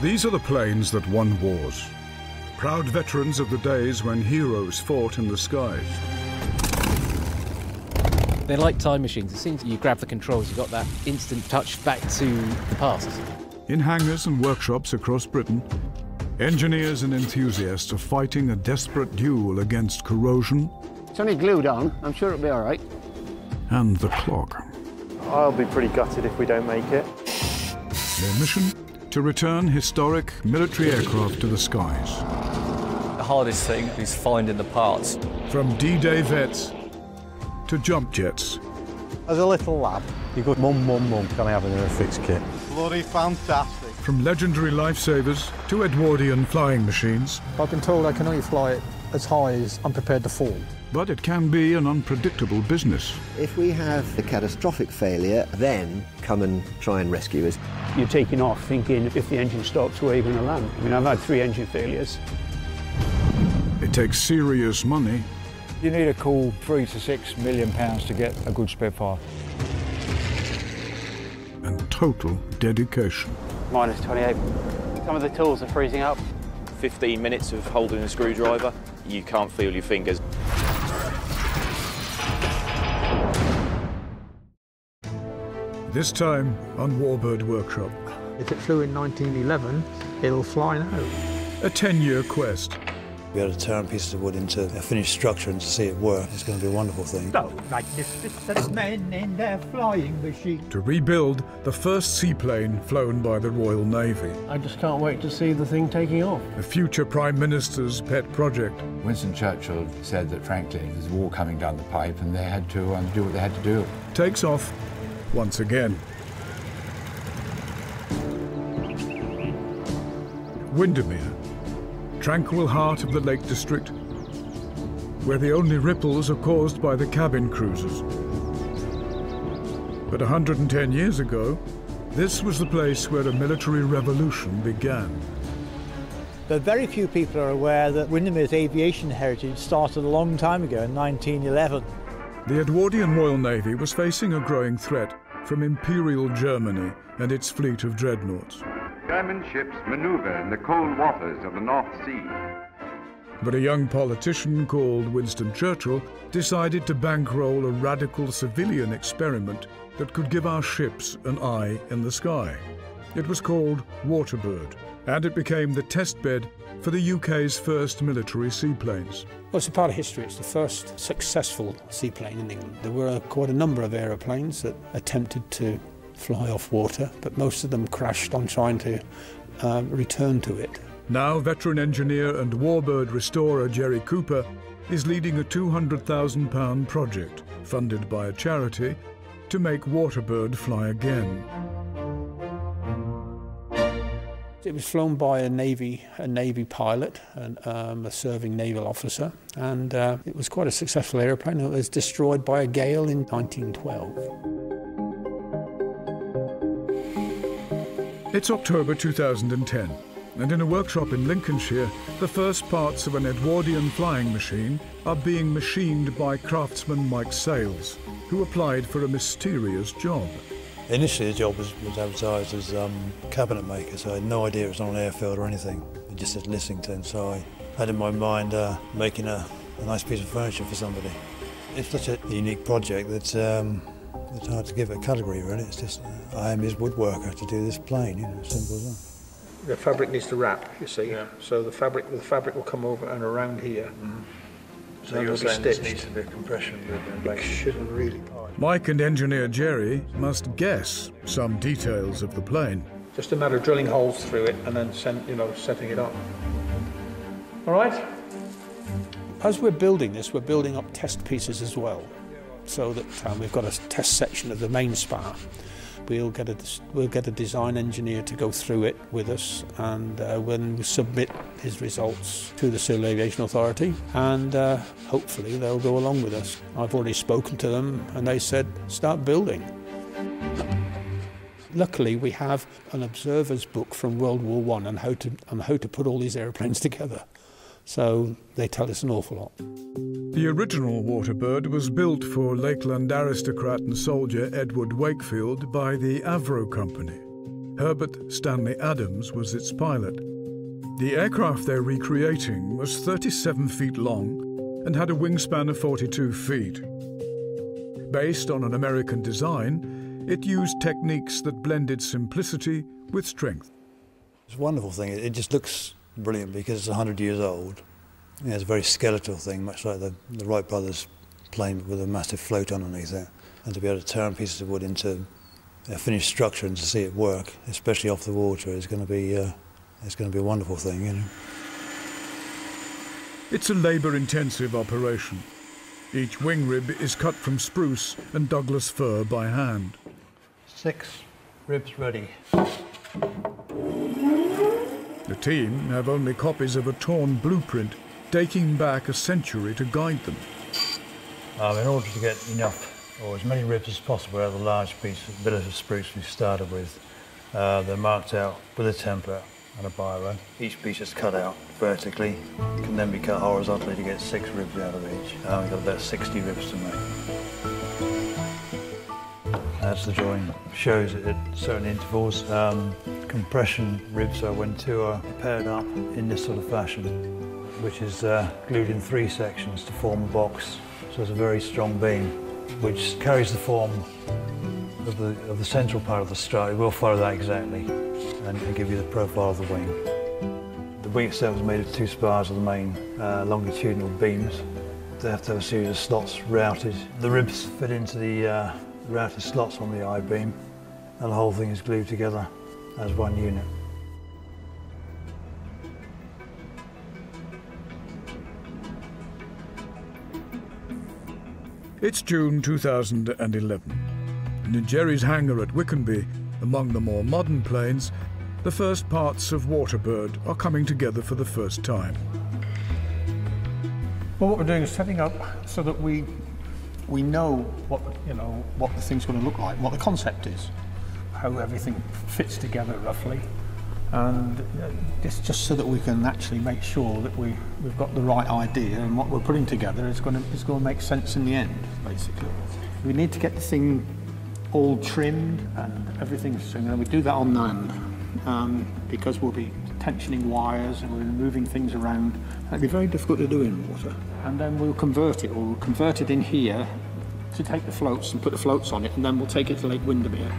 These are the planes that won wars. Proud veterans of the days when heroes fought in the skies. They're like time machines. As soon as you grab the controls, you've got that instant touch back to the past. In hangars and workshops across Britain, engineers and enthusiasts are fighting a desperate duel against corrosion. It's only glued on. I'm sure it'll be all right. And the clock. I'll be pretty gutted if we don't make it. Their mission? To return historic military aircraft to the skies. The hardest thing is finding the parts. From D-Day vets to jump jets. As a little lad, you go, mum, mum, mum, can I have an Airfix kit? Bloody fantastic. From legendary lifesavers to Edwardian flying machines. I've been told I can only fly it as high as I'm prepared to fall. But it can be an unpredictable business. If we have a catastrophic failure, then come and try and rescue us. You're taking off thinking if the engine stops, where are you going to land? I mean, I've had three engine failures. It takes serious money. You need a cool three to six million pounds to get a good Spitfire. And total dedication. Minus 28. Some of the tools are freezing up. 15 minutes of holding a screwdriver, you can't feel your fingers. This time on Warbird Workshop. If it flew in 1911, it'll fly now. A 10-year quest. Be able to turn pieces of wood into a finished structure and to see it work, it's going to be a wonderful thing. So magnificent men in their flying machine. To rebuild the first seaplane flown by the Royal Navy. I just can't wait to see the thing taking off. The future Prime Minister's pet project. Winston Churchill said that, frankly, there's a war coming down the pipe and they had to um, do what they had to do. Takes off once again. Windermere, tranquil heart of the Lake District, where the only ripples are caused by the cabin cruisers. But 110 years ago, this was the place where a military revolution began. But very few people are aware that Windermere's aviation heritage started a long time ago in 1911. The Edwardian Royal Navy was facing a growing threat from Imperial Germany and its fleet of dreadnoughts. German ships maneuver in the cold waters of the North Sea. But a young politician called Winston Churchill decided to bankroll a radical civilian experiment that could give our ships an eye in the sky. It was called Waterbird, and it became the testbed for the UK's first military seaplanes. Well, it's a part of history. It's the first successful seaplane in England. There were quite a number of aeroplanes that attempted to fly off water, but most of them crashed on trying to uh, return to it. Now, veteran engineer and warbird restorer Jerry Cooper is leading a £200,000 project funded by a charity to make Waterbird fly again. It was flown by a navy a navy pilot and um, a serving naval officer, and uh, it was quite a successful aeroplane. It was destroyed by a gale in 1912. It's October 2010, and in a workshop in Lincolnshire, the first parts of an Edwardian flying machine are being machined by craftsman Mike Sales, who applied for a mysterious job. Initially, the job was, was advertised as um, cabinet maker, so I had no idea it was on an airfield or anything. It just said Lissington, so I had in my mind uh, making a, a, nice piece of furniture for somebody. It's such a unique project that um, it's hard to give it a category, really. It's just, uh, I am his woodworker to do this plane, you know, simple as that. The fabric needs to wrap, you see. Yeah. So the fabric, the fabric will come over and around here. Mm. So, so you're saying this needs to be a compression bit It shouldn't really. Mike and engineer Jerry must guess some details of the plane. Just a matter of drilling holes through it and then send, you know, setting it up. All right? As we're building this, we're building up test pieces as well, so that um, we've got a test section of the main spar. We'll get a we'll get a design engineer to go through it with us, and uh, when we submit his results to the Civil Aviation Authority, and uh, hopefully they'll go along with us. I've already spoken to them, and they said start building. Luckily, we have an observer's book from World War One on how to on how to put all these airplanes together. So they tell us an awful lot. The original Waterbird was built for Lakeland aristocrat and soldier Edward Wakefield by the Avro Company. Herbert Stanley Adams was its pilot. The aircraft they're recreating was 37 feet long and had a wingspan of 42 feet. Based on an American design, it used techniques that blended simplicity with strength. It's a wonderful thing. It just looks brilliant because it's 100 years old yeah, it's a very skeletal thing, much like the, the Wright brothers plane with a massive float underneath it. And to be able to turn pieces of wood into a finished structure and to see it work, especially off the water, is going to be uh, it's going to be a wonderful thing, you know. It's a labour-intensive operation. Each wing rib is cut from spruce and Douglas fir by hand. Six ribs ready. The team have only copies of a torn blueprint dating back a century to guide them. Um, in order to get enough, or as many ribs as possible out of the large piece of billet of spruce we started with, uh, they're marked out with a temper and a biro. Each piece is cut out vertically, can then be cut horizontally to get six ribs out of each. Uh, we've got about 60 ribs to make. As the drawing shows at certain intervals, um, compression ribs are when two are paired up in this sort of fashion which is uh, glued in three sections to form a box. So it's a very strong beam, which carries the form of the, of the central part of the strut. It will follow that exactly and, give you the profile of the wing. The wing itself is made of two spars of the main uh, longitudinal beams. They have to have a series of slots routed. The ribs fit into the uh, routed slots on the I-beam and the whole thing is glued together as one unit. It's June 2011, and in Jerry's hangar at Wickenby, among the more modern planes, the first parts of Waterbird are coming together for the first time. Well, what we're doing is setting up so that we we know what you know what the thing's going to look like, what the concept is, how everything fits together roughly, and it's just so that we can actually make sure that we, we've got the right idea and what we're putting together is going to, is going to make sense in the end, basically. We need to get the thing all trimmed and everything, you know, we do that on land um, because we'll be tensioning wires and we're moving things around. It'll be very difficult to do in water. And then we'll convert it, or we'll convert it in here to take the floats and put the floats on it, and then we'll take it to Lake Windermere.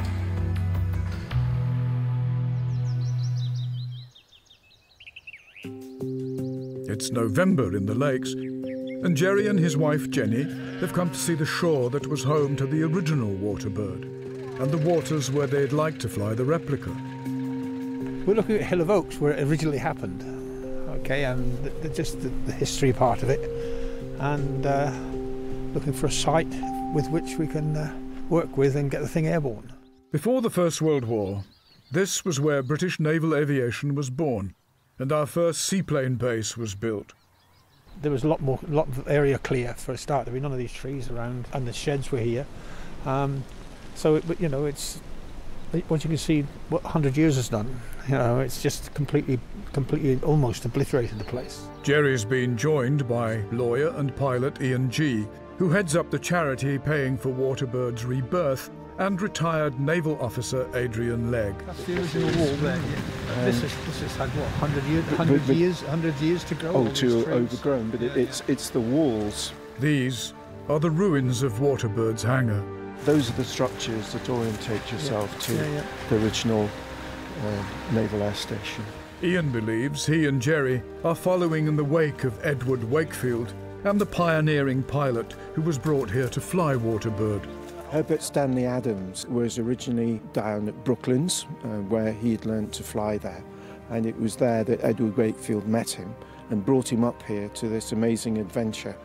It's November in the lakes, and Jerry and his wife Jenny have come to see the shore that was home to the original Waterbird, and the waters where they'd like to fly the replica. We're looking at Hill of Oaks, where it originally happened, okay, and the, the, just the, the, history part of it, and uh, looking for a site with which we can uh, work with and get the thing airborne. Before the First World War, this was where British naval aviation was born and our first seaplane base was built. There was a lot more, lot of area clear for a start. There were none of these trees around, and the sheds were here. Um, so, it, you know, it's once you can see what 100 years has done, you know, it's just completely, completely, almost obliterated the place. Jerry's been joined by lawyer and pilot Ian G, who heads up the charity paying for Waterbird's rebirth and retired naval officer Adrian Legg. That's the original wall there, yeah. Um, this, is, this has had, what, 100 years, 100 but, but, years, 100 years to grow? Oh, to overgrown, but it, it's, it's the walls. These are the ruins of Waterbird's hangar. Those are the structures that orientate yourself yeah. to yeah, yeah. the original uh, naval air station. Ian believes he and Jerry are following in the wake of Edward Wakefield and the pioneering pilot who was brought here to fly Waterbird. Herbert Stanley Adams was originally down at Brooklands, uh, where he had learned to fly there. And it was there that Edward Wakefield met him and brought him up here to this amazing adventure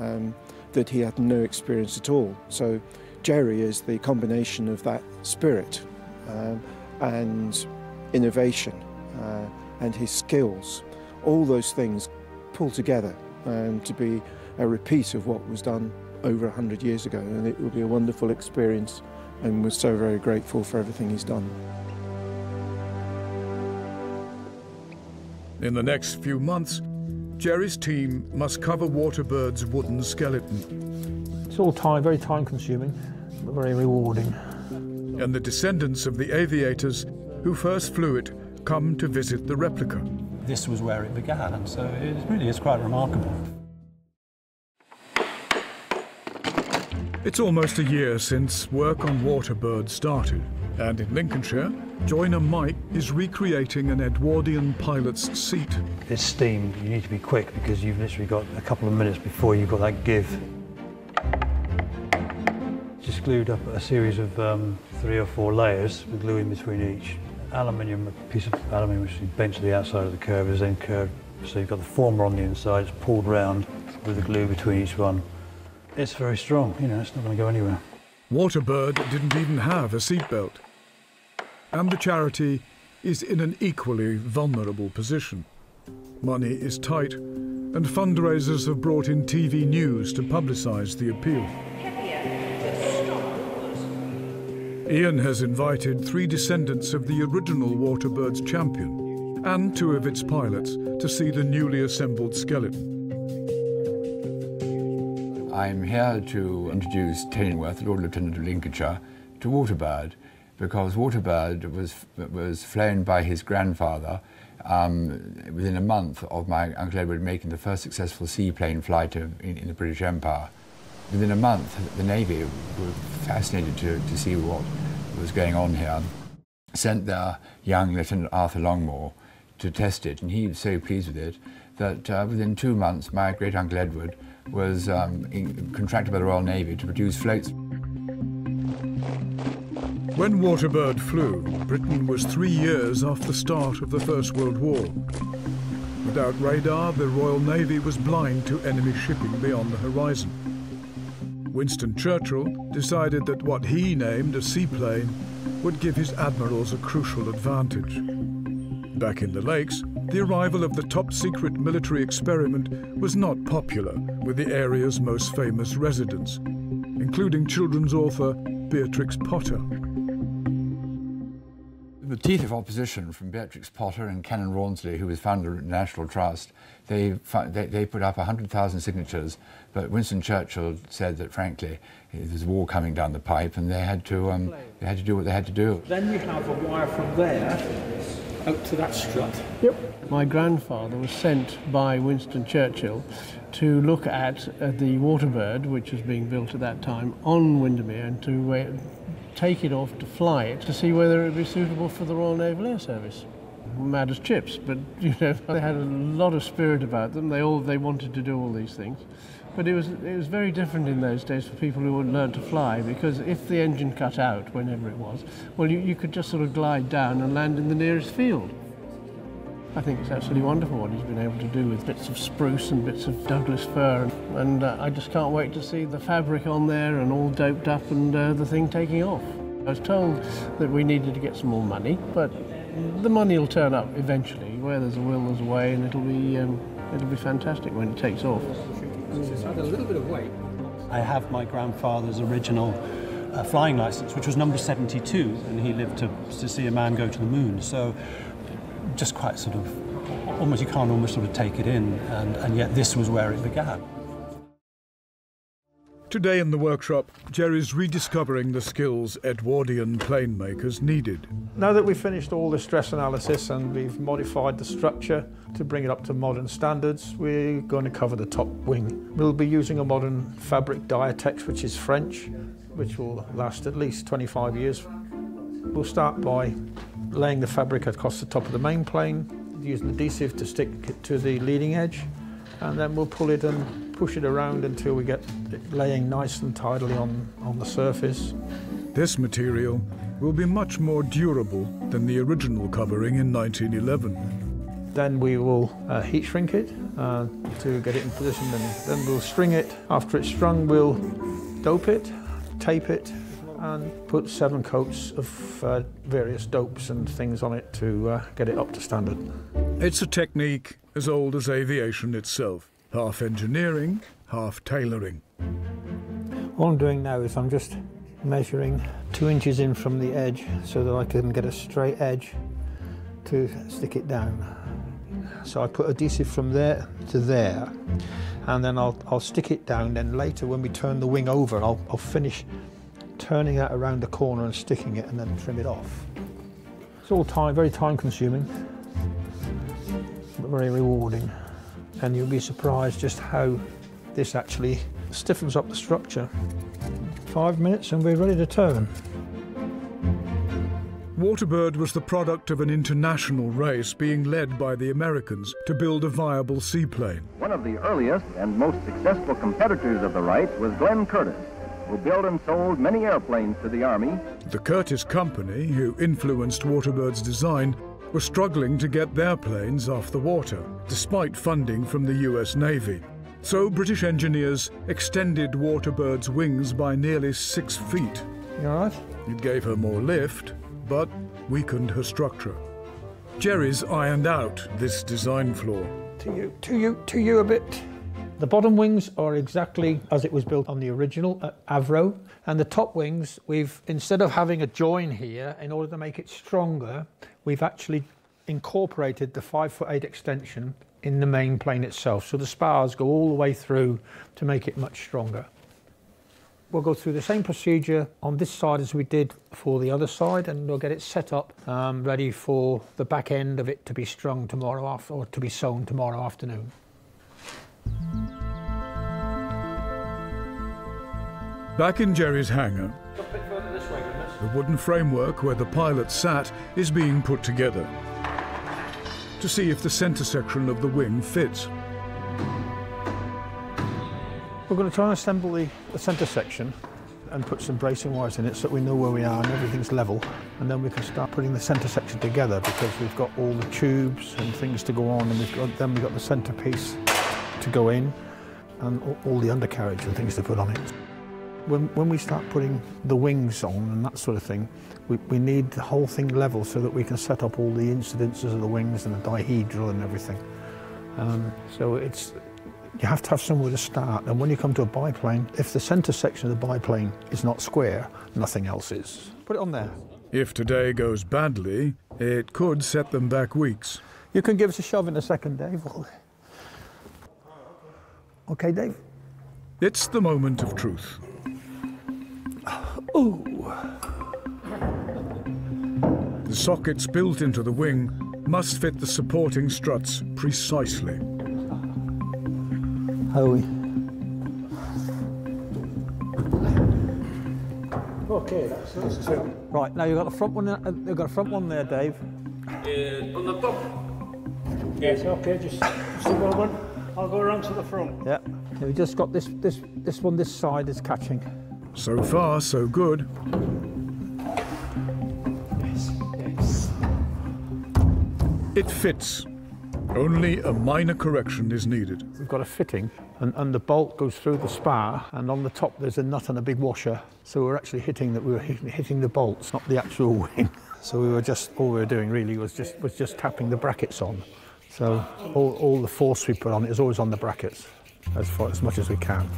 um, that he had no experience at all. So Jerry is the combination of that spirit um, and innovation uh, and his skills. All those things pull together um, to be a repeat of what was done over 100 years ago, and it will be a wonderful experience, and we're so very grateful for everything he's done. In the next few months, Jerry's team must cover Waterbird's wooden skeleton. It's all time, very time consuming, but very rewarding. And the descendants of the aviators who first flew it come to visit the replica. This was where it began, and so it really is quite remarkable. It's almost a year since work on Waterbird started, and in Lincolnshire, joiner Mike is recreating an Edwardian pilot's seat. It's steamed. You need to be quick because you've literally got a couple of minutes before you've got that give. Just glued up a series of um, three or four layers with glue in between each. Aluminium, a piece of aluminium which is bent to the outside of the curve is then curved. So you've got the former on the inside, it's pulled round with the glue between each one. It's very strong, you know, it's not going to go anywhere. Waterbird didn't even have a seatbelt. And the charity is in an equally vulnerable position. Money is tight, and fundraisers have brought in TV news to publicise the appeal. Ian has invited three descendants of the original Waterbird's champion and two of its pilots to see the newly assembled skeleton. I'm here to introduce Tenningworth, Lord Lieutenant of Lincolnshire, to Waterbird, because Waterbird was, was flown by his grandfather um, within a month of my Uncle Edward making the first successful seaplane flight of, in, in, the British Empire. Within a month, the Navy were fascinated to, to see what was going on here, sent their young Lieutenant Arthur Longmore to test it, and he was so pleased with it that uh, within two months, my great uncle Edward was um, in, contracted by the Royal Navy to produce floats. When Waterbird flew, Britain was three years after the start of the First World War. Without radar, the Royal Navy was blind to enemy shipping beyond the horizon. Winston Churchill decided that what he named a seaplane would give his admirals a crucial advantage. Back in the lakes, the arrival of the top-secret military experiment was not popular with the area's most famous residents, including children's author Beatrix Potter. The teeth of opposition from Beatrix Potter and Canon Rawnsley, who was founder of the National Trust, they, they, they put up 100,000 signatures, but Winston Churchill said that, frankly, there's a war coming down the pipe and they had to, um, they had to do what they had to do. Then you have a wire from there out to that strut. Yep. My grandfather was sent by Winston Churchill to look at uh, the Waterbird, which was being built at that time, on Windermere and to uh, take it off to fly it to see whether it would be suitable for the Royal Naval Air Service. Mad as chips, but you know they had a lot of spirit about them. They all they wanted to do all these things. But it was, it was very different in those days for people who wouldn't learned to fly because if the engine cut out, whenever it was, well, you, you could just sort of glide down and land in the nearest field. I think it's absolutely wonderful what he's been able to do with bits of spruce and bits of Douglas fir. And uh, I just can't wait to see the fabric on there and all doped up and uh, the thing taking off. I was told that we needed to get some more money, but the money will turn up eventually. Where there's a will, there's a way, and it'll be, um, it'll be fantastic when it takes off. It's had a little bit of weight. I have my grandfather's original uh, flying license, which was number 72, and he lived to, to see a man go to the moon. So just quite sort of, almost you can't almost sort of take it in, and, and yet this was where it began. Today in the workshop, Jerry's rediscovering the skills Edwardian plane makers needed. Now that we've finished all the stress analysis and we've modified the structure to bring it up to modern standards, we're going to cover the top wing. We'll be using a modern fabric Diatex, which is French, which will last at least 25 years. We'll start by laying the fabric across the top of the main plane, using adhesive to stick to the leading edge, and then we'll pull it and push it around until we get it laying nice and tidily on, on the surface. This material will be much more durable than the original covering in 1911. Then we will uh, heat shrink it uh, to get it in position and then we'll string it. After it's strung we'll dope it, tape it and put seven coats of uh, various dopes and things on it to uh, get it up to standard. It's a technique as old as aviation itself, half engineering, half tailoring. All I'm doing now is I'm just measuring two inches in from the edge so that I can get a straight edge to stick it down. So I put adhesive from there to there, and then I'll, I'll stick it down. Then later, when we turn the wing over, I'll, I'll finish turning that around the corner and sticking it, and then trim it off. It's all time, very time consuming, but very rewarding. And you'll be surprised just how this actually stiffens up the structure. Five minutes and we're ready to turn. Waterbird was the product of an international race being led by the Americans to build a viable seaplane. One of the earliest and most successful competitors of the Wrights was Glenn Curtiss, who built and sold many airplanes to the Army. The Curtiss Company, who influenced Waterbird's design, were struggling to get their planes off the water, despite funding from the US Navy. So British engineers extended Waterbird's wings by nearly six feet. You all right? It gave her more lift, but weakened her structure. Jerry's ironed out this design flaw. To you, to you, to you a bit. The bottom wings are exactly as it was built on the original at Avro, and the top wings, we've instead of having a join here, in order to make it stronger, we've actually incorporated the five foot eight extension in the main plane itself. So the spars go all the way through to make it much stronger. We'll go through the same procedure on this side as we did for the other side and we'll get it set up um, ready for the back end of it to be strung tomorrow off or to be sewn tomorrow afternoon. Back in Jerry's hangar, the wooden framework where the pilot sat is being put together to see if the centre section of the wing fits. We're going to try and assemble the, the centre section and put some bracing wires in it so that we know where we are and everything's level and then we can start putting the centre section together because we've got all the tubes and things to go on and we've got, then we've got the centrepiece to go in and all, all the undercarriage and things to put on it. When, when we start putting the wings on and that sort of thing, we, we need the whole thing level so that we can set up all the incidences of the wings and the dihedral and everything. Um, so it's, you have to have somewhere to start. And when you come to a biplane, if the centre section of the biplane is not square, nothing else is. Put it on there. If today goes badly, it could set them back weeks. You can give us a shove in a second, Dave. Okay, Dave. It's the moment of truth. Ooh. The sockets built into the wing must fit the supporting struts precisely. How we? Okay, that's, that's two. Right, now you've got the front one. uh, You've got a front one there, Dave. Uh, on the top? Yes, okay, just, just the one. I'll go around to the front. Yeah. yeah we just got this this this one. This side is catching. So far, so good. Yes, yes. It fits. Only a minor correction is needed. We've got a fitting, and, and the bolt goes through the spar, and on the top there's a nut and a big washer. So we're actually hitting that. We were hitting, the bolts, not the actual wing. So we were just all we were doing really was just was just tapping the brackets on. So all, all the force we put on it is always on the brackets, as far as much as we can.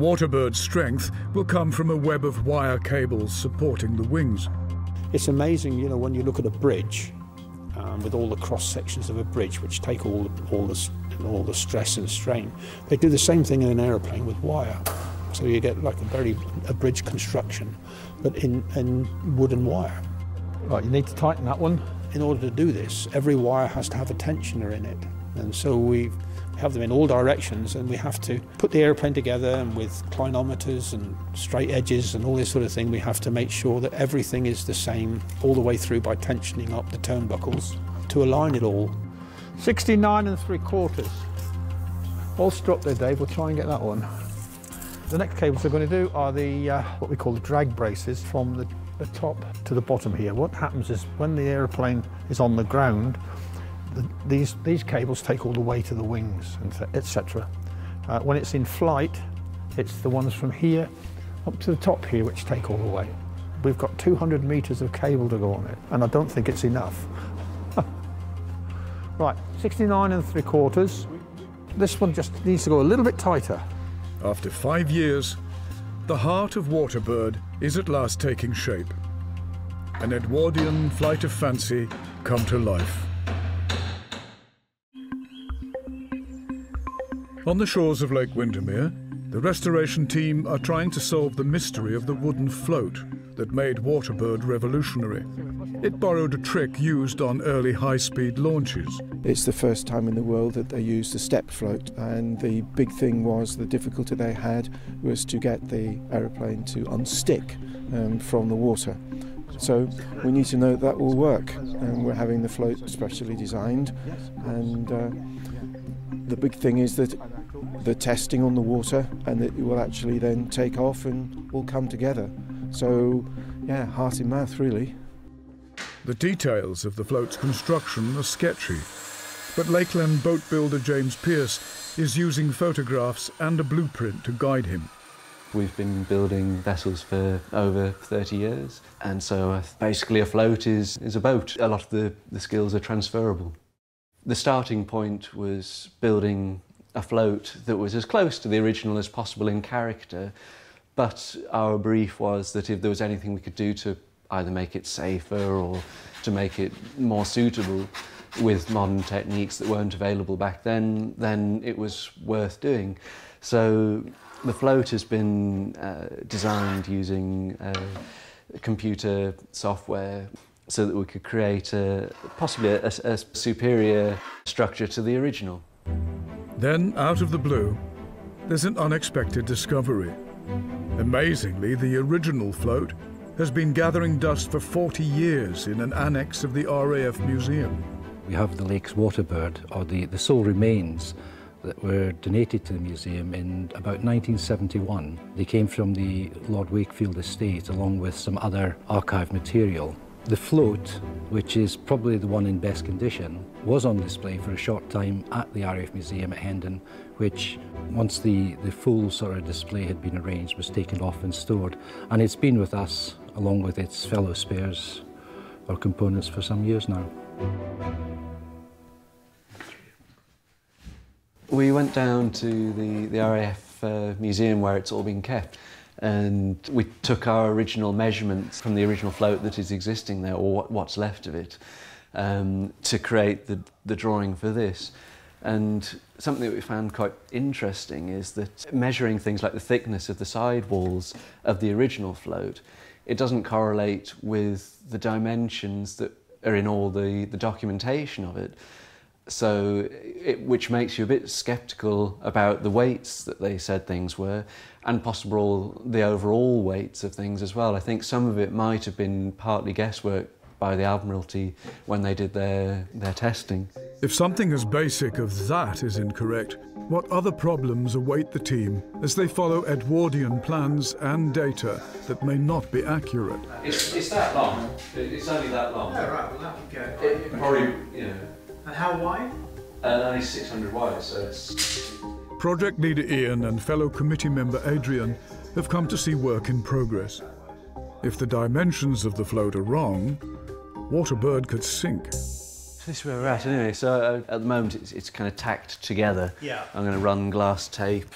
Waterbird's strength will come from a web of wire cables supporting the wings. It's amazing, you know, when you look at a bridge um, with all the cross sections of a bridge, which take all the, all the all the stress and strain. They do the same thing in an aeroplane with wire. So you get like a very a bridge construction, but in in wooden wire. Right, you need to tighten that one. In order to do this, every wire has to have a tensioner in it, and so we have them in all directions, and we have to put the airplane together and with clinometers and straight edges and all this sort of thing. We have to make sure that everything is the same all the way through by tensioning up the turnbuckles to align it all. 69 and three quarters. All struck there, Dave. We'll try and get that one. The next cables we're going to do are the uh, what we call the drag braces from the, the top to the bottom here. What happens is when the aeroplane is on the ground, the, these these cables take all the way to the wings, etc. Uh, when it's in flight, it's the ones from here up to the top here which take all the way. We've got 200 meters of cable to go on it, and I don't think it's enough. right, 69 and three quarters. This one just needs to go a little bit tighter. After five years, the heart of Waterbird is at last taking shape. An Edwardian flight of fancy come to life. On the shores of Lake Windermere, the restoration team are trying to solve the mystery of the wooden float that made Waterbird revolutionary. It borrowed a trick used on early high-speed launches. It's the first time in the world that they used a step float, and the big thing was the difficulty they had was to get the aeroplane to unstick um, from the water. So we need to know that, that will work, and we're having the float specially designed. And uh, the big thing is that the testing on the water, and that it will actually then take off and all come together. So, yeah, heart in mouth, really. The details of the float's construction are sketchy, but Lakeland boat builder James Pierce is using photographs and a blueprint to guide him. We've been building vessels for over 30 years, and so uh, basically a float is, is a boat. A lot of the, the skills are transferable. The starting point was building a float that was as close to the original as possible in character, but our brief was that if there was anything we could do to either make it safer or to make it more suitable with modern techniques that weren't available back then, then it was worth doing. So the float has been uh, designed using uh, computer software so that we could create a, possibly a, a superior structure to the original. Then, out of the blue, there's an unexpected discovery. Amazingly, the original float has been gathering dust for 40 years in an annex of the RAF Museum. We have the lake's waterbird, or the, the sole remains that were donated to the museum in about 1971. They came from the Lord Wakefield estate along with some other archive material. The float, which is probably the one in best condition, was on display for a short time at the RAF Museum at Hendon, which, once the, the full sort of display had been arranged, was taken off and stored. And it's been with us, along with its fellow spares or components, for some years now. We went down to the, the RAF uh, museum where it's all been kept and we took our original measurements from the original float that is existing there, or what, what's left of it, um, to create the, the drawing for this. And something that we found quite interesting is that measuring things like the thickness of the sidewalls of the original float, it doesn't correlate with the dimensions that are in all the, the documentation of it. So, it, which makes you a bit sceptical about the weights that they said things were, and possible the overall weights of things as well. I think some of it might have been partly guesswork by the Admiralty when they did their, their testing. If something as basic as that is incorrect, what other problems await the team as they follow Edwardian plans and data that may not be accurate? It's, it's that long. It's only that long. Oh, right, well, that would go. It, probably, you know. And how wide? Uh, only 600 wide, so it's. Project leader Ian and fellow committee member Adrian have come to see work in progress. If the dimensions of the float are wrong, Waterbird could sink. This is where we're at anyway. So uh, at the moment it's, it's kind of tacked together. Yeah. I'm going to run glass tape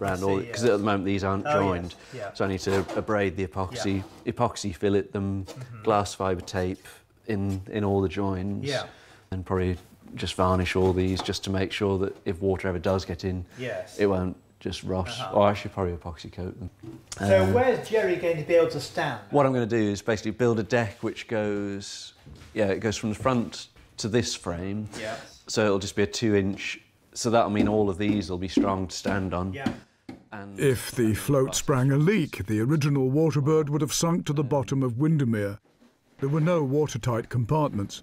around all because yeah. at the moment these aren't oh, joined. Yeah. Yeah. So I need to abrade the epoxy, yeah. epoxy fillet them, mm -hmm. glass fibre tape in in all the joins. Yeah. And probably just varnish all these just to make sure that if water ever does get in, yes. it won't just rust. Uh -huh. Or I should probably epoxy coat them. So um, where's Jerry going to be able to stand? What I'm going to do is basically build a deck which goes, yeah, it goes from the front to this frame. Yes. So it'll just be a two inch, so that'll mean all of these will be strong to stand on. Yeah. And if the float sprang a leak, the original Waterbird would have sunk to the bottom of Windermere. There were no watertight compartments.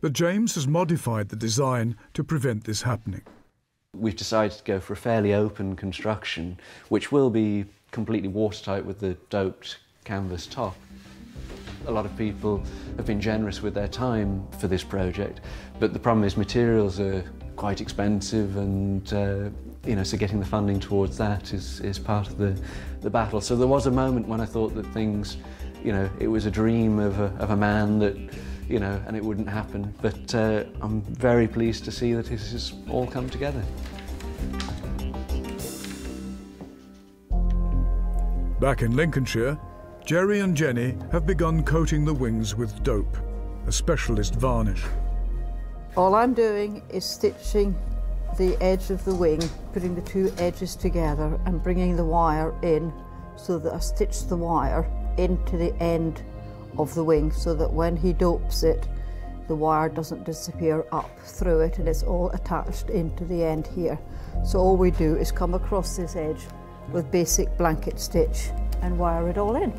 But James has modified the design to prevent this happening. We've decided to go for a fairly open construction, which will be completely watertight with the doped canvas top. A lot of people have been generous with their time for this project, but the problem is materials are quite expensive and uh, you know, so getting the funding towards that is, is part of the, the battle. So there was a moment when I thought that things, you know, it was a dream of a, of a man that you know, and it wouldn't happen. But uh, I'm very pleased to see that this has all come together. Back in Lincolnshire, Jerry and Jenny have begun coating the wings with dope, a specialist varnish. All I'm doing is stitching the edge of the wing, putting the two edges together and bringing the wire in so that I stitch the wire into the end of the wing so that when he dopes it, the wire doesn't disappear up through it and it's all attached into the end here. So all we do is come across this edge with basic blanket stitch and wire it all in.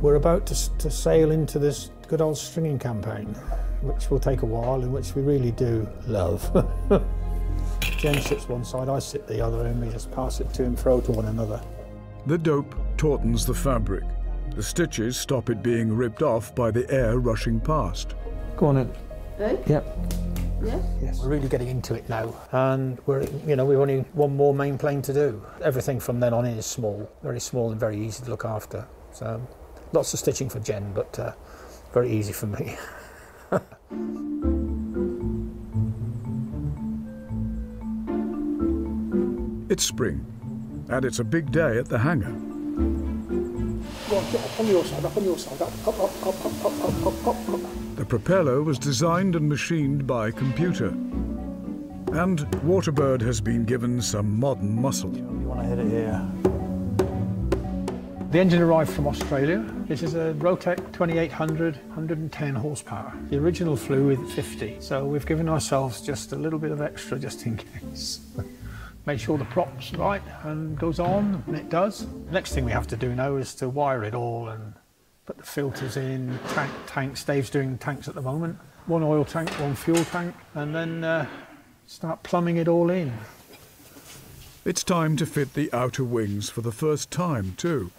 We're about to, to sail into this good old stringing campaign, which will take a while and which we really do love. Jen sits one side, I sit the other, and we just pass it to and fro to one another. The dope tautens the fabric. The stitches stop it being ripped off by the air rushing past. Go on in. Eh? Yep. Yeah? Yes. We're really getting into it now, and we're, you know, we've only one more main plane to do. Everything from then on in is small, very small and very easy to look after. So, lots of stitching for Jen, but uh, very easy for me. It's spring, and it's a big day at the hangar. The propeller was designed and machined by computer. And Waterbird has been given some modern muscle. You want to hit it here. The engine arrived from Australia. This is a Rotec 2800, 110 horsepower. The original flew with 50, so we've given ourselves just a little bit of extra just in case. Make sure the prop's right and goes on, and it does. Next thing we have to do now is to wire it all and put the filters in, tank, tanks. Dave's doing tanks at the moment. One oil tank, one fuel tank, and then uh, start plumbing it all in. It's time to fit the outer wings for the first time, too.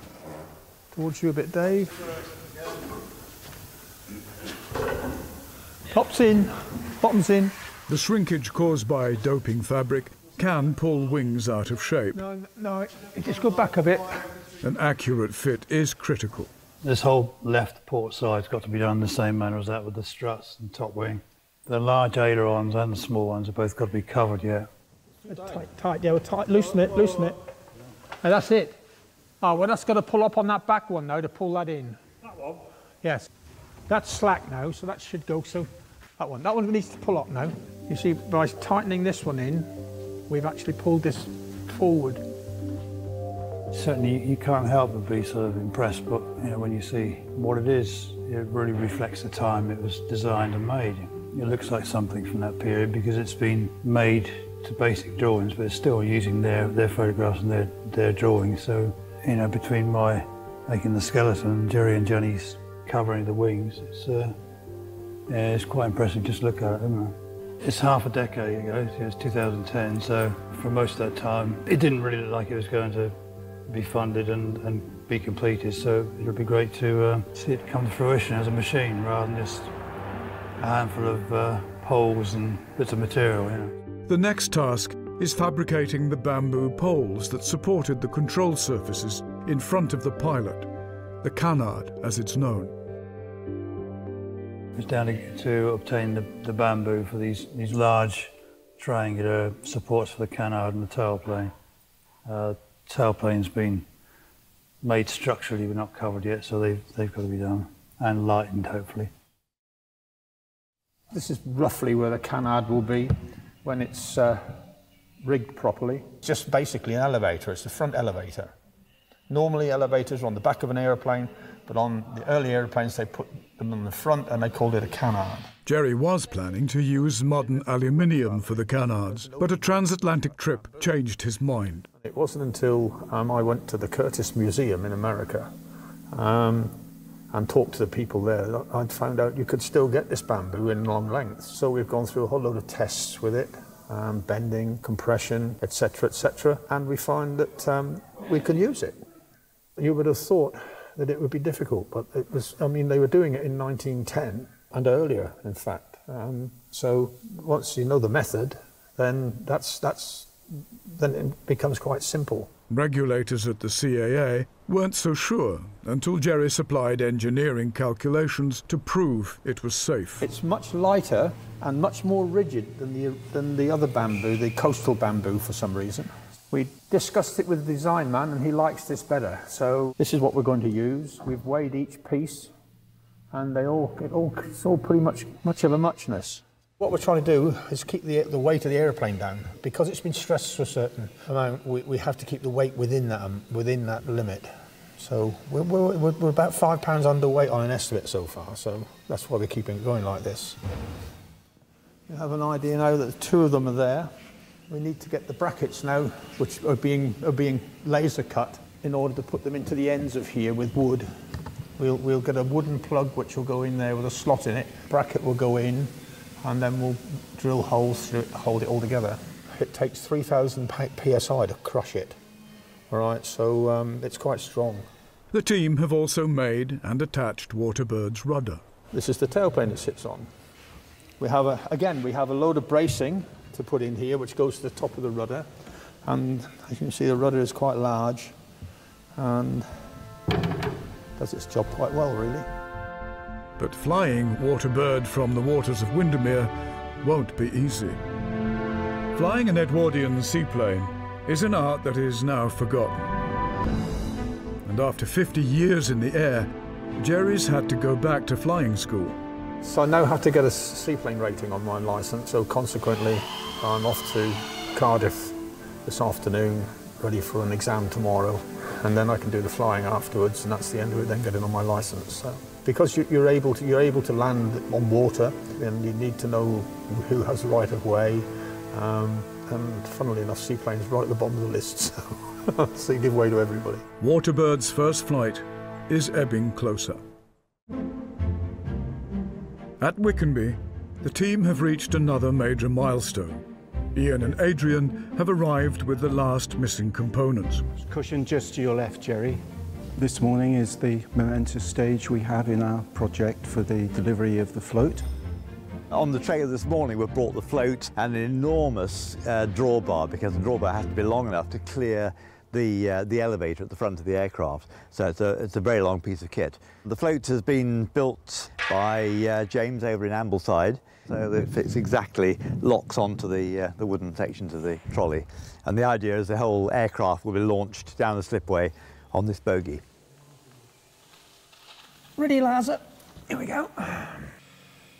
Towards you a bit, Dave. Tops in, bottoms in. The shrinkage caused by doping fabric can pull wings out of shape. No, no, just go back a bit. An accurate fit is critical. This whole left port side's got to be done the same manner as that with the struts and top wing. The large ailerons and the small ones have both got to be covered yeah. Tight, tight, yeah, well, tight. Loosen it, loosen it. And that's it. Oh, well, that's got to pull up on that back one now to pull that in. That one? Yes. That's slack now, so that should go. So that one, that one needs to pull up now. You see, by tightening this one in, we've actually pulled this forward. Certainly, you can't help but be sort of impressed, but you know, when you see what it is, it really reflects the time it was designed and made. It looks like something from that period because it's been made to basic drawings, but it's still using their, their photographs and their, their drawings. So, you know, between my making the skeleton, Jerry and Jenny's covering the wings, it's, uh, yeah, it's quite impressive just look at it, isn't it? It's half a decade ago, it's 2010, so for most of that time, it didn't really look like it was going to be funded and, and be completed, so it'll be great to uh, see it come to fruition as a machine rather than just a handful of uh, poles and bits of material, you know. The next task is fabricating the bamboo poles that supported the control surfaces in front of the pilot, the canard as it's known. It's down to, to obtain the, the bamboo for these, these large triangular supports for the canard and the tailplane. Uh, tailplane's been made structurally but not covered yet, so they've, they've got to be done and lightened hopefully. This is roughly where the canard will be when it's uh, rigged properly. It's just basically an elevator, it's the front elevator. Normally elevators are on the back of an aeroplane, but on the early airplanes they put them on the front and they called it a canard. Jerry was planning to use modern aluminium for the canards, but a transatlantic trip changed his mind. It wasn't until um, I went to the Curtiss Museum in America um, and talked to the people there that I'd found out you could still get this bamboo in long lengths. So we've gone through a whole load of tests with it, um, bending, compression, etc., etc., and we find that um, we can use it. You would have thought that it would be difficult, but it was, I mean, they were doing it in 1910 and earlier, in fact. Um, so once you know the method, then that's, that's, then it becomes quite simple. Regulators at the CAA weren't so sure until Jerry supplied engineering calculations to prove it was safe. It's much lighter and much more rigid than the, than the other bamboo, the coastal bamboo for some reason. We discussed it with the design man and he likes this better. So this is what we're going to use. We've weighed each piece and they all, it all, it's all pretty much much of a muchness. What we're trying to do is keep the, the weight of the aeroplane down. Because it's been stressed to a certain amount, we, we have to keep the weight within that, um, within that limit. So we're, we're, we're about five pounds underweight on an estimate so far, so that's why we're keeping it going like this. You have an idea now that the two of them are there. We need to get the brackets now, which are being, are being laser cut, in order to put them into the ends of here with wood. We'll, we'll get a wooden plug which will go in there with a slot in it. Bracket will go in, and then we'll drill holes through it, to hold it all together. It takes 3,000 psi to crush it. All right, so um, it's quite strong. The team have also made and attached Waterbird's rudder. This is the tailplane it sits on. We have a, again, we have a load of bracing to put in here, which goes to the top of the rudder. And as you can see, the rudder is quite large and does its job quite well, really. But flying Waterbird from the waters of Windermere won't be easy. Flying an Edwardian seaplane is an art that is now forgotten. And after 50 years in the air, Jerry's had to go back to flying school. So I now have to get a seaplane rating on my licence, so consequently I'm off to Cardiff this afternoon, ready for an exam tomorrow, and then I can do the flying afterwards, and that's the end of it, then getting on my licence. So because you, are able to you're able to land on water, and you need to know who has the right of way. Um, and funnily enough, seaplanes right at the bottom of the list, so, so you give way to everybody. Waterbird's first flight is ebbing closer. At Wickenby, the team have reached another major milestone. Ian and Adrian have arrived with the last missing components. Cushion just to your left, Jerry. This morning is the momentous stage we have in our project for the delivery of the float. On the trailer this morning we've brought the float and an enormous uh, drawbar because the drawbar has to be long enough to clear the, uh, the elevator at the front of the aircraft. So it's a, it's a very long piece of kit. The float has been built by uh, James over in Ambleside. So it fits exactly, locks onto the, uh, the wooden sections of the trolley. And the idea is the whole aircraft will be launched down the slipway on this bogie. Ready, Lazar? Here we go.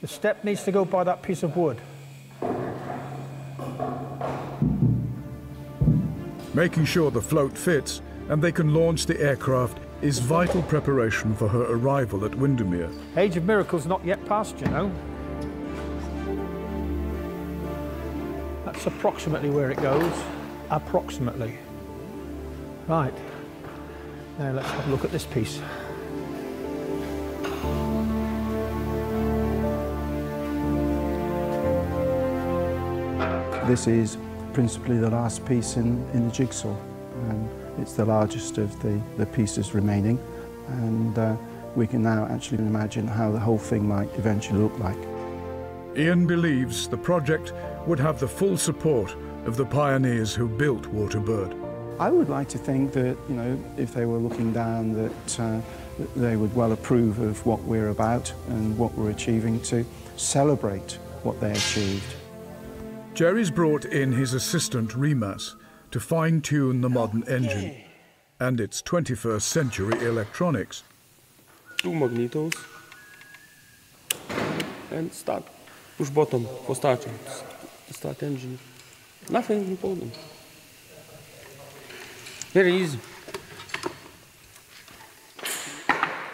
The step needs to go by that piece of wood. Making sure the float fits and they can launch the aircraft is vital preparation for her arrival at Windermere. Age of Miracles not yet past, you know. That's approximately where it goes. Approximately. Right. Now let's have a look at this piece. This is principally the last piece in, in the jigsaw. And it's the largest of the, the pieces remaining. And uh, we can now actually imagine how the whole thing might eventually look like. Ian believes the project would have the full support of the pioneers who built Waterbird. I would like to think that, you know, if they were looking down, that, uh, that they would well approve of what we're about and what we're achieving to celebrate what they achieved. Jerry's brought in his assistant Remas to fine-tune the modern engine and its 21st century electronics. Two magnetos and start. Push button for starting. Start engine. Nothing important. Very easy.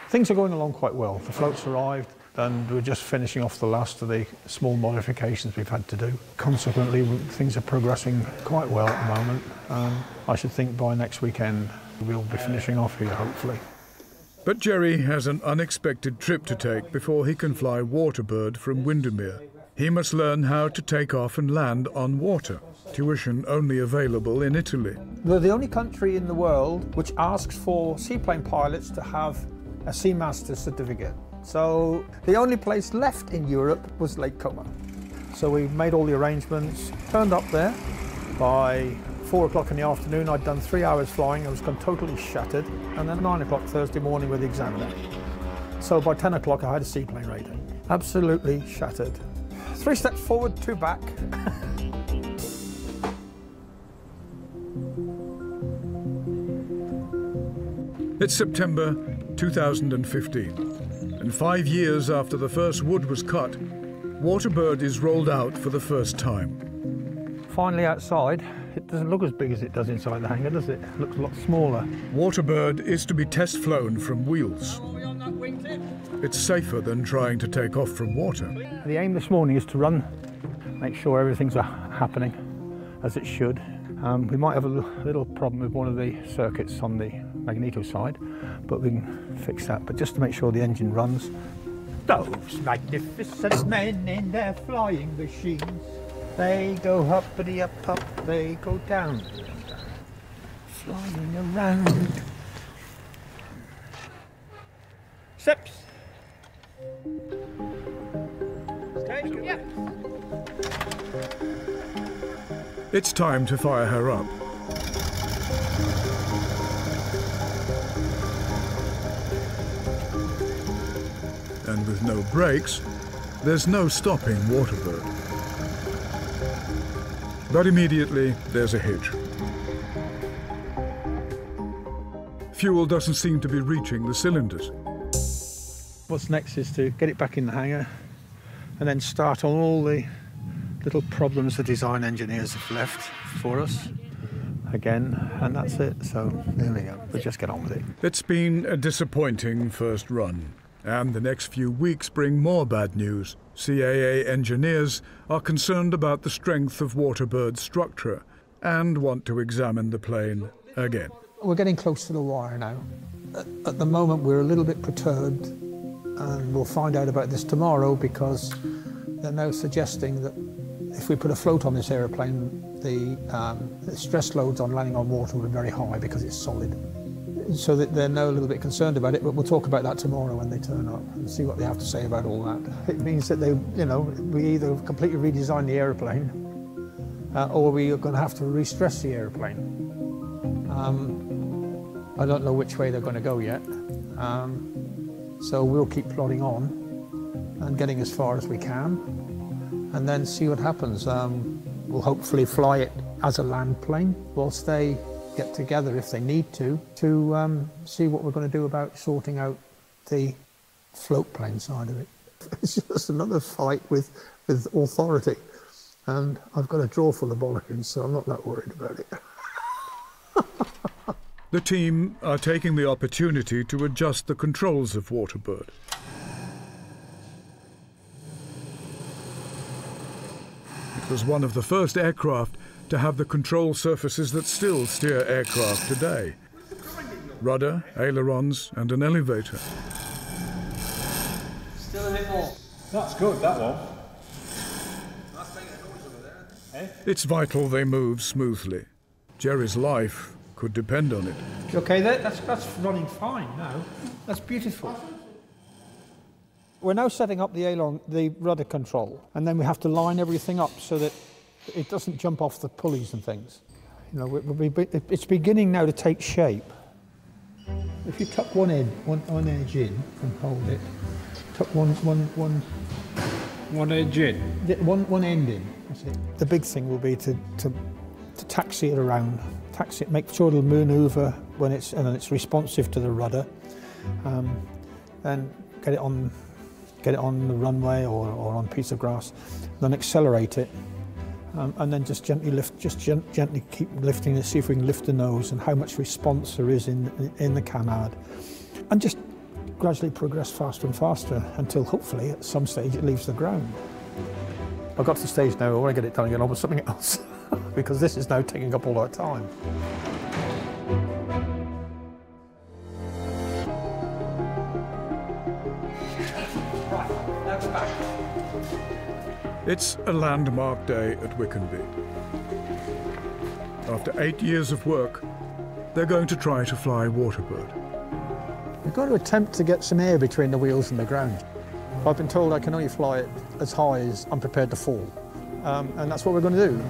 Things are going along quite well. The float's arrived and we're just finishing off the last of the small modifications we've had to do. Consequently, things are progressing quite well at the moment. Um, I should think by next weekend we'll be finishing off here, hopefully. But Jerry has an unexpected trip to take before he can fly Waterbird from Windermere. He must learn how to take off and land on water, tuition only available in Italy. We're the only country in the world which asks for seaplane pilots to have a Seamaster certificate. So the only place left in Europe was Lake Como. So we made all the arrangements, turned up there. By four o'clock in the afternoon, I'd done three hours flying. I was totally shattered. And then nine o'clock Thursday morning with the examiner. So by 10 o'clock, I had a seaplane rating. Absolutely shattered. Three steps forward, two back. it's September 2015. And five years after the first wood was cut, Waterbird is rolled out for the first time. Finally outside, it doesn't look as big as it does inside the hangar, does it? It looks a lot smaller. Waterbird is to be test flown from wheels. It's safer than trying to take off from water. The aim this morning is to run, make sure everything's happening as it should. Um, we might have a little problem with one of the circuits on the magneto side, but we can fix that. But just to make sure the engine runs. Those magnificent men in their flying machines, they go up, uppity up up, they go down, flying around. Steps. Station. Yep. It's time to fire her up. With no brakes, there's no stopping Waterbird. But immediately, there's a hitch. Fuel doesn't seem to be reaching the cylinders. What's next is to get it back in the hangar and then start on all the little problems the design engineers have left for us again, and that's it. So there we go. We'll just get on with it. It's been a disappointing first run, and the next few weeks bring more bad news. CAA engineers are concerned about the strength of Waterbird's structure and want to examine the plane again. We're getting close to the wire now. At the moment, we're a little bit perturbed, and we'll find out about this tomorrow because they're now suggesting that if we put a float on this aeroplane, the, um, the stress loads on landing on water will be very high because it's solid. So that they're now a little bit concerned about it, but we'll talk about that tomorrow when they turn up and see what they have to say about all that. It means that they, you know, we either completely redesign the aeroplane uh, or we are going to have to re-stress the aeroplane. Um, I don't know which way they're going to go yet. Um, so we'll keep plodding on and getting as far as we can and then see what happens. Um, we'll hopefully fly it as a land plane whilst they get together if they need to, to um, see what we're going to do about sorting out the float plane side of it. It's just another fight with, with authority. And I've got a drawer full of bollocks, so I'm not that worried about it. the team are taking the opportunity to adjust the controls of Waterbird. It was one of the first aircraft to have the control surfaces that still steer aircraft today. Rudder, ailerons and an elevator. Still a bit more. That's good, that one. It's vital they move smoothly. Jerry's life could depend on it. Okay, that's, that's running fine now. That's beautiful. We're now setting up the aileron, the rudder control, and then we have to line everything up so that it doesn't jump off the pulleys and things. You know, we, it's beginning now to take shape. If you tuck one end, one, one edge in and hold it, tuck one, one, one, one edge in, one, one end in. It. The big thing will be to, to, to taxi it around, taxi it, make sure it'll manoeuvre when it's and it's responsive to the rudder, um, and get it on get it on the runway or, or on a piece of grass, then accelerate it, um, and then just gently lift, just gen gently keep lifting it, see if we can lift the nose and how much response there is in, in the canard, and just gradually progress faster and faster until hopefully at some stage it leaves the ground. I've got to the stage now, I want to get it done again, on with something else, because this is now taking up all our time. It's a landmark day at Wickenby. After eight years of work, they're going to try to fly Waterbird. We've got to attempt to get some air between the wheels and the ground. I've been told I can only fly it as high as I'm prepared to fall. Um, and that's what we're going to do.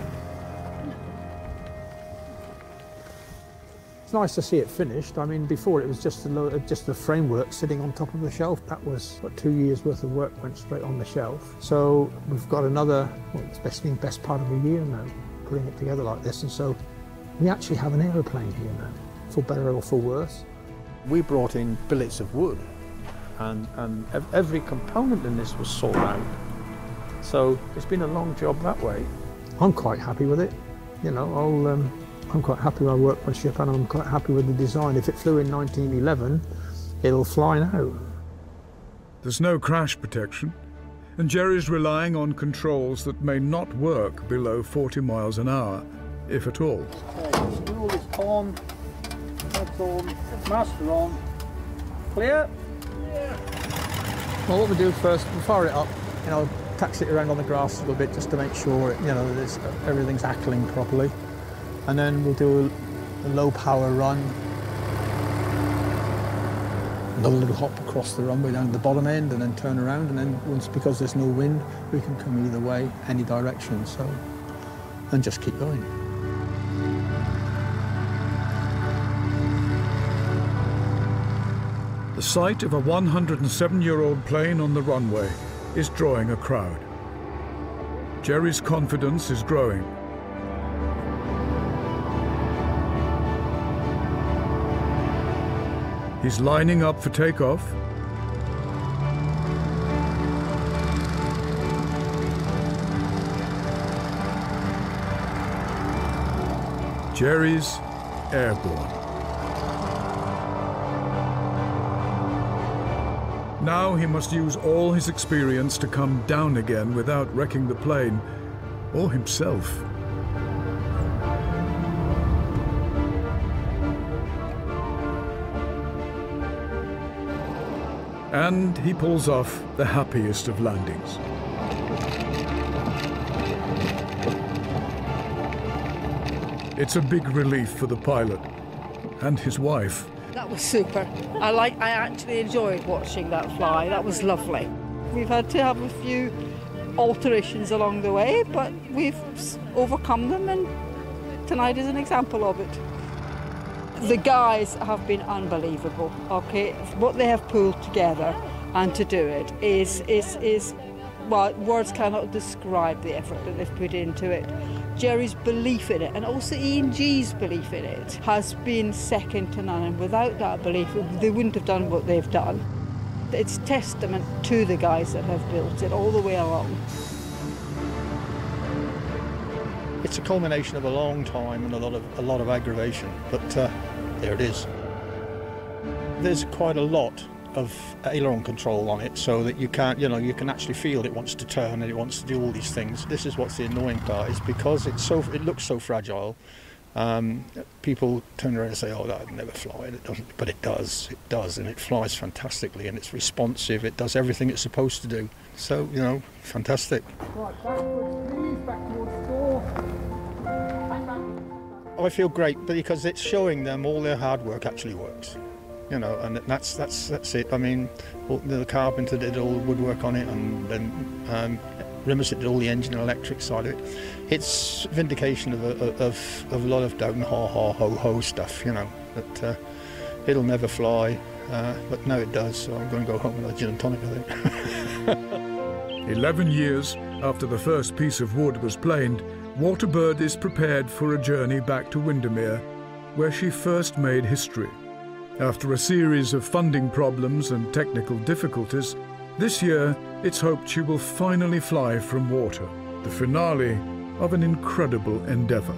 It's nice to see it finished. I mean, before it was just a, just a framework sitting on top of the shelf. That was what two years worth of work went straight on the shelf. So we've got another, well, it's best been best part of a year now, putting it together like this. And so we actually have an aeroplane here now, for better or for worse. We brought in billets of wood and, and every component in this was sought out. So it's been a long job that way. I'm quite happy with it. You know, I'll, um, I'm quite happy with our workmanship and I'm quite happy with the design. If it flew in 1911, it'll fly now. There's no crash protection, and Jerry's relying on controls that may not work below 40 miles an hour, if at all. Okay, fuel is on, that's on, master on, clear. Well, what we do first, we fire it up, you know, taxi it around on the grass a little bit just to make sure, you know, uh, everything's ackling properly. And then we'll do a, low power run. Another little hop across the runway down to the bottom end and then turn around and then once, because there's no wind, we can come either way, any direction, so, and just keep going. The sight of a 107-year-old plane on the runway is drawing a crowd. Jerry's confidence is growing. He's lining up for takeoff. Jerry's airborne. Now he must use all his experience to come down again without wrecking the plane or himself. And he pulls off the happiest of landings. It's a big relief for the pilot and his wife that was super. I like. I actually enjoyed watching that fly. That was lovely. We've had to have a few alterations along the way, but we've overcome them, and tonight is an example of it. The guys have been unbelievable. Okay, what they have pulled together and to do it is is is well, words cannot describe the effort that they've put into it. Jerry's belief in it and also E&G's belief in it has been second to none. And without that belief, they wouldn't have done what they've done. It's testament to the guys that have built it all the way along. It's a culmination of a long time and a lot of a lot of aggravation, but uh, there it is. There's quite a lot of aileron control on it so that you can't, you know, you can actually feel it wants to turn and it wants to do all these things. This is what's the annoying part is because it's so, it looks so fragile. Um, people turn around and say, "Oh, that would never fly," and it doesn't. But it does. It does, and it flies fantastically, and it's responsive. It does everything it's supposed to do. So, you know, fantastic. I feel great because it's showing them all their hard work actually works you know, and that's that's that's it. I mean, the carpenter did all the woodwork on it, and then um, did all the engine and electric side of it. It's vindication of a, of, of a lot of and ha ha ho ho stuff, you know. That uh, it'll never fly, uh, but now it does. So I'm going to go home with a gin and tonic, I think. Eleven years after the first piece of wood was planed, Waterbird is prepared for a journey back to Windermere, where she first made history. After a series of funding problems and technical difficulties, this year it's hoped she will finally fly from water, the finale of an incredible endeavour.